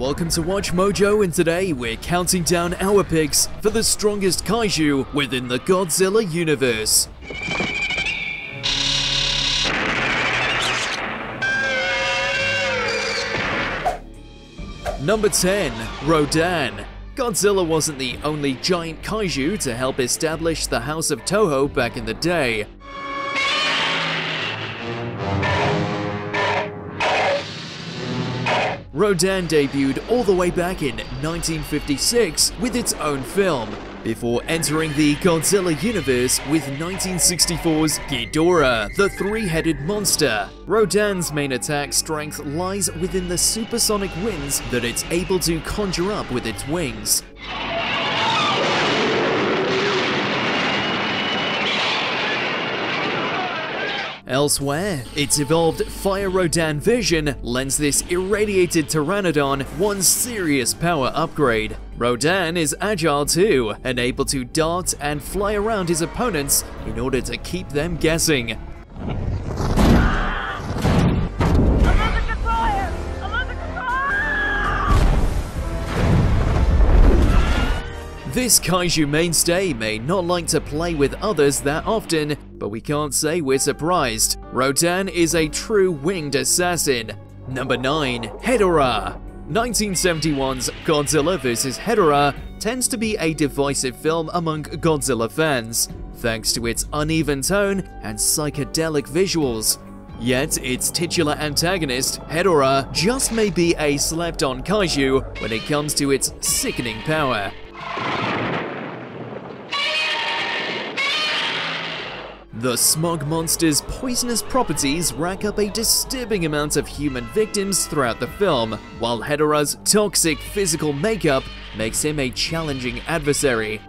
welcome to Watch Mojo and today we're counting down our picks for the strongest kaiju within the Godzilla universe. Number 10, Rodan. Godzilla wasn't the only giant kaiju to help establish the House of Toho back in the day. Rodan debuted all the way back in 1956 with its own film, before entering the Godzilla universe with 1964's Ghidorah, the three-headed monster. Rodan's main attack strength lies within the supersonic winds that it's able to conjure up with its wings. Elsewhere, its evolved Fire Rodan vision lends this irradiated Pteranodon one serious power upgrade. Rodan is agile too, and able to dart and fly around his opponents in order to keep them guessing. This kaiju mainstay may not like to play with others that often, but we can't say we're surprised. Rodan is a true winged assassin. Number 9. Hedorah 1971's Godzilla vs. Hedorah tends to be a divisive film among Godzilla fans, thanks to its uneven tone and psychedelic visuals. Yet, its titular antagonist, Hedorah, just may be a slept-on kaiju when it comes to its sickening power. The smog monster's poisonous properties rack up a disturbing amount of human victims throughout the film, while Hedorah's toxic physical makeup makes him a challenging adversary.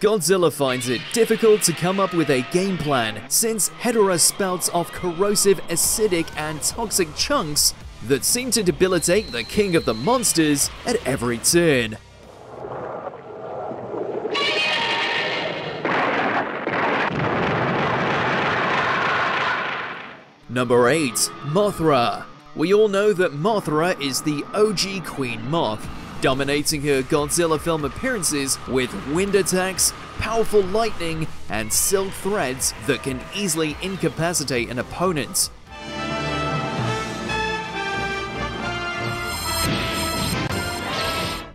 Godzilla finds it difficult to come up with a game plan since Hedorah spouts off corrosive, acidic, and toxic chunks that seem to debilitate the king of the monsters at every turn. Number 8. Mothra We all know that Mothra is the OG Queen Moth, dominating her Godzilla film appearances with wind attacks, powerful lightning, and silk threads that can easily incapacitate an opponent.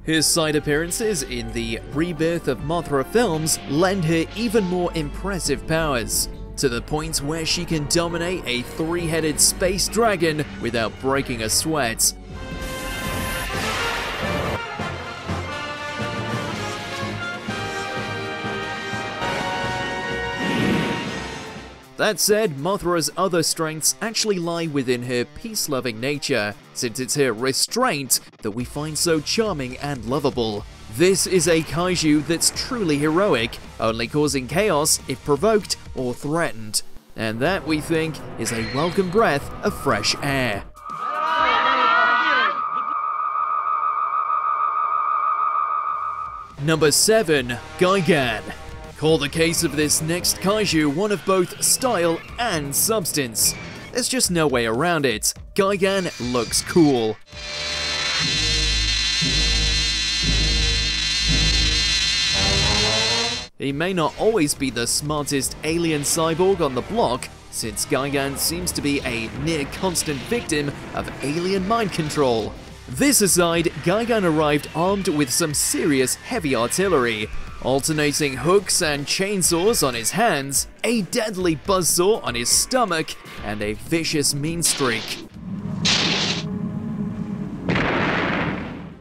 Her side appearances in the Rebirth of Mothra films lend her even more impressive powers, to the point where she can dominate a three-headed space dragon without breaking a sweat. That said, Mothra's other strengths actually lie within her peace-loving nature, since it's her restraint that we find so charming and lovable. This is a kaiju that's truly heroic, only causing chaos if provoked or threatened. And that, we think, is a welcome breath of fresh air. Number 7. Gigan Call the case of this next kaiju one of both style and substance. There's just no way around it. Gigan looks cool. He may not always be the smartest alien cyborg on the block, since Gigan seems to be a near constant victim of alien mind control. This aside, Gigan arrived armed with some serious heavy artillery, alternating hooks and chainsaws on his hands, a deadly buzzsaw on his stomach, and a vicious mean streak.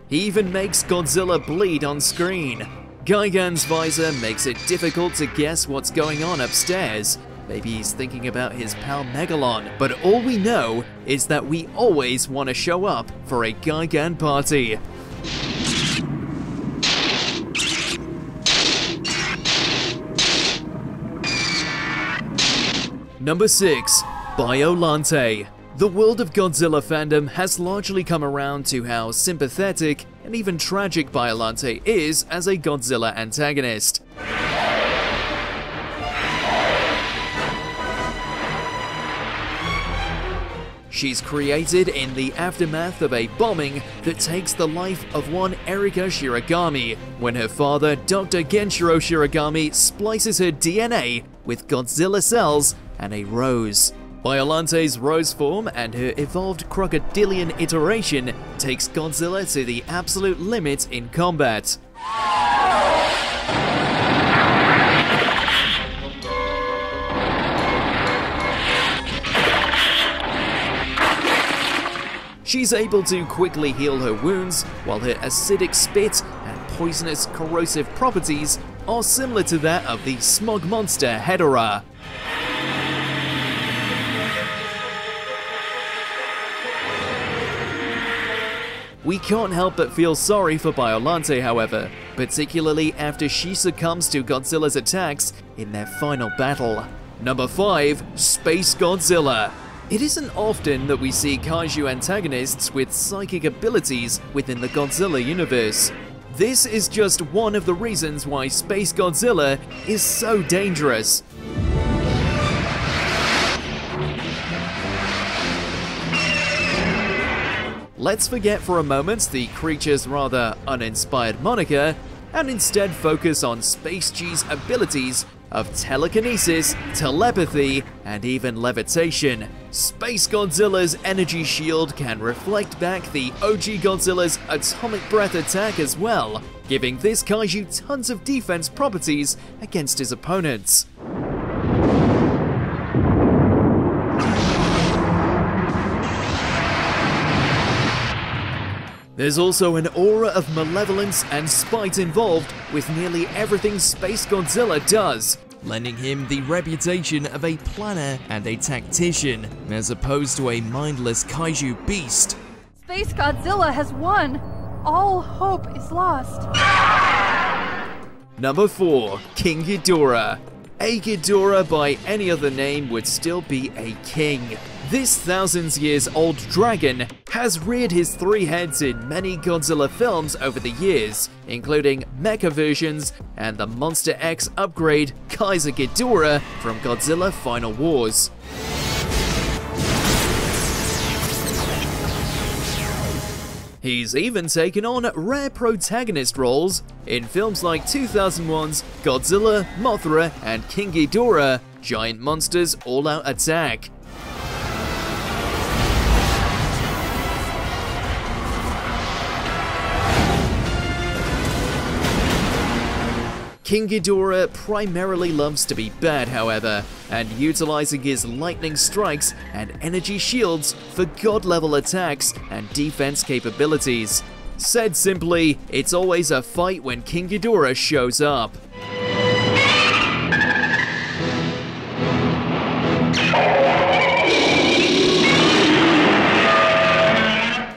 He even makes Godzilla bleed on screen. Gigan's visor makes it difficult to guess what's going on upstairs. Maybe he's thinking about his pal Megalon, but all we know is that we always want to show up for a Gigan party. Number 6. Biollante The world of Godzilla fandom has largely come around to how sympathetic and even tragic Biollante is as a Godzilla antagonist. She's created in the aftermath of a bombing that takes the life of one Erika Shiragami when her father, Dr. Genshiro Shiragami, splices her DNA with Godzilla cells and a rose. Biollante's rose form and her evolved crocodilian iteration takes Godzilla to the absolute limit in combat. She's able to quickly heal her wounds, while her acidic spit and poisonous corrosive properties are similar to that of the smog monster Hedorah. We can't help but feel sorry for Biollante, however, particularly after she succumbs to Godzilla's attacks in their final battle. Number 5. Space Godzilla it isn't often that we see kaiju antagonists with psychic abilities within the Godzilla universe. This is just one of the reasons why Space Godzilla is so dangerous. Let's forget for a moment the creature's rather uninspired moniker and instead focus on Space G's abilities of telekinesis, telepathy, and even levitation. Space Godzilla's energy shield can reflect back the OG Godzilla's atomic breath attack as well, giving this kaiju tons of defense properties against his opponents. There's also an aura of malevolence and spite involved with nearly everything Space Godzilla does, lending him the reputation of a planner and a tactician, as opposed to a mindless kaiju beast. Space Godzilla has won! All hope is lost. Number 4. King Ghidorah. A Ghidorah by any other name would still be a king. This thousands years old dragon has reared his three heads in many Godzilla films over the years, including mecha versions and the Monster X upgrade Kaiser Ghidorah from Godzilla Final Wars. He's even taken on rare protagonist roles in films like 2001's Godzilla, Mothra, and King Ghidorah, Giant Monsters All-Out Attack, King Ghidorah primarily loves to be bad, however, and utilizing his lightning strikes and energy shields for god-level attacks and defense capabilities. Said simply, it's always a fight when King Ghidorah shows up.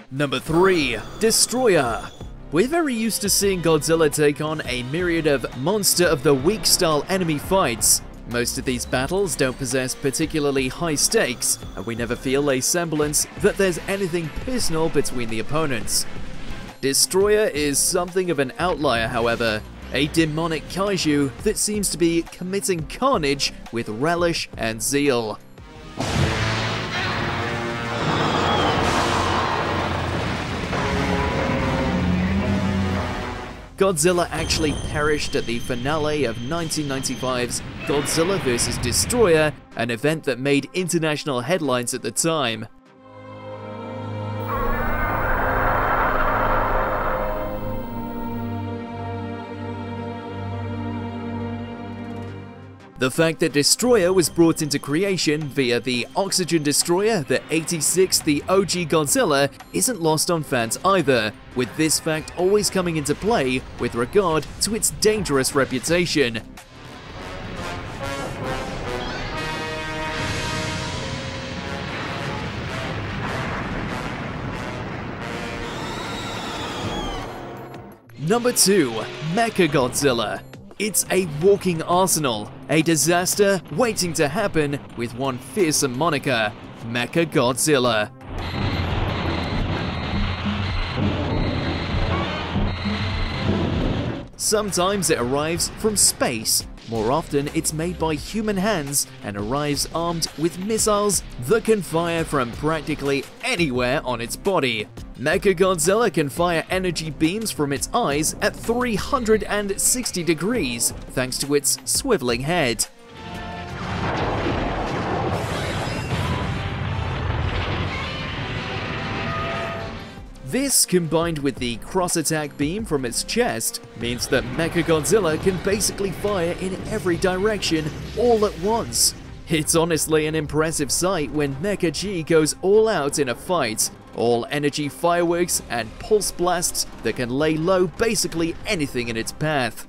Number 3. Destoroyah we're very used to seeing Godzilla take on a myriad of Monster of the Week style enemy fights. Most of these battles don't possess particularly high stakes, and we never feel a semblance that there's anything personal between the opponents. Destoroyah is something of an outlier, however, a demonic kaiju that seems to be committing carnage with relish and zeal. Godzilla actually perished at the finale of 1995's Godzilla vs. Destoroyah, an event that made international headlines at the time. The fact that Destoroyah was brought into creation via the Oxygen Destroyer, the 86, the OG Godzilla, isn't lost on fans either, with this fact always coming into play with regard to its dangerous reputation. Number 2. Mechagodzilla it's a walking arsenal, a disaster waiting to happen with one fearsome moniker, Mecha Godzilla. Sometimes it arrives from space. More often, it's made by human hands and arrives armed with missiles that can fire from practically anywhere on its body. Mechagodzilla can fire energy beams from its eyes at 360 degrees thanks to its swiveling head. This, combined with the cross-attack beam from its chest, means that Mechagodzilla can basically fire in every direction all at once. It's honestly an impressive sight when Mecha G goes all out in a fight, all energy fireworks and pulse blasts that can lay low basically anything in its path.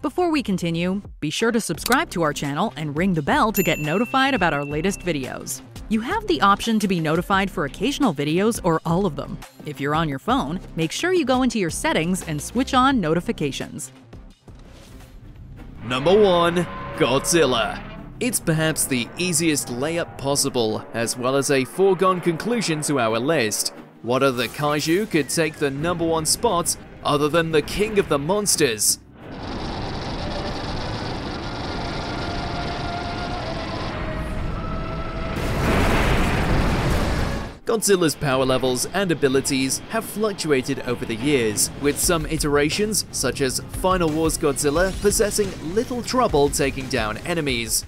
Before we continue, be sure to subscribe to our channel and ring the bell to get notified about our latest videos. You have the option to be notified for occasional videos or all of them. If you're on your phone, make sure you go into your settings and switch on notifications. Number 1. Godzilla. It's perhaps the easiest layup possible, as well as a foregone conclusion to our list. What other kaiju could take the number one spot other than the king of the monsters? Godzilla's power levels and abilities have fluctuated over the years, with some iterations, such as Final Wars Godzilla, possessing little trouble taking down enemies.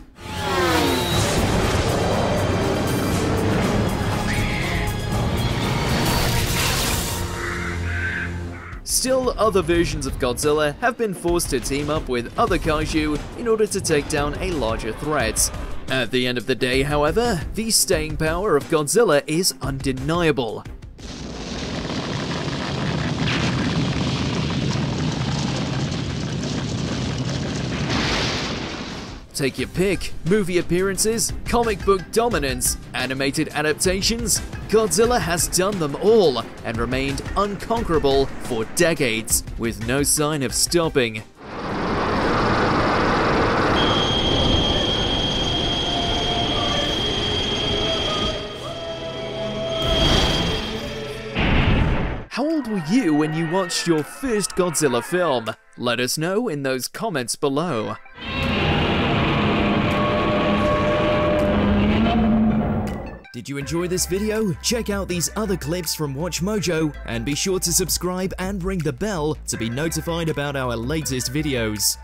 Still, other versions of Godzilla have been forced to team up with other kaiju in order to take down a larger threat. At the end of the day, however, the staying power of Godzilla is undeniable. Take your pick movie appearances, comic book dominance, animated adaptations. Godzilla has done them all and remained unconquerable for decades, with no sign of stopping. You when you watched your first Godzilla film? Let us know in those comments below. Did you enjoy this video? Check out these other clips from WatchMojo and be sure to subscribe and ring the bell to be notified about our latest videos.